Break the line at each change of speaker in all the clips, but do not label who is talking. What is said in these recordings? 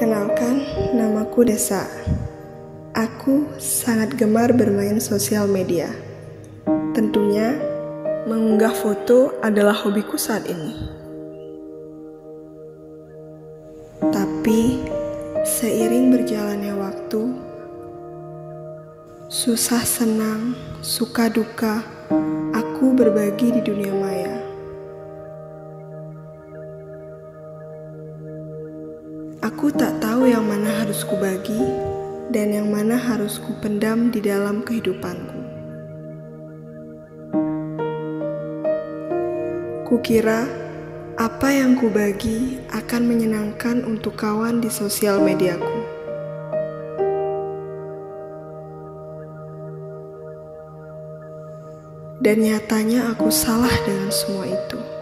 Perkenalkan, namaku Desa. Aku sangat gemar bermain sosial media. Tentunya, mengunggah foto adalah hobiku saat ini. Tapi, seiring berjalannya waktu, susah senang, suka duka, aku berbagi di dunia maya. Aku tak tahu yang mana harus kubagi dan yang mana harus kupendam di dalam kehidupanku. Kukira apa yang kubagi akan menyenangkan untuk kawan di sosial mediaku. Dan nyatanya aku salah dengan semua itu.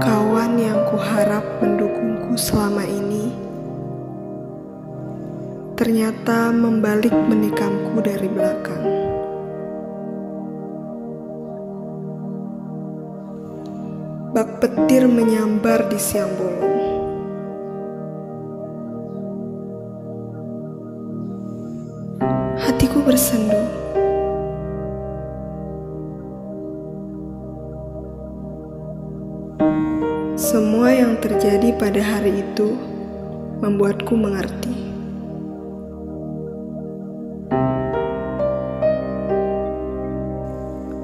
Kawan yang kuharap mendukungku selama ini ternyata membalik menikamku dari belakang. Bak petir menyambar di siang bolong. Hatiku bersendu. Semua yang terjadi pada hari itu membuatku mengerti.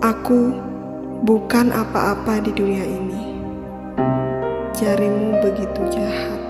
Aku bukan apa-apa di dunia ini. Jarimu begitu jahat.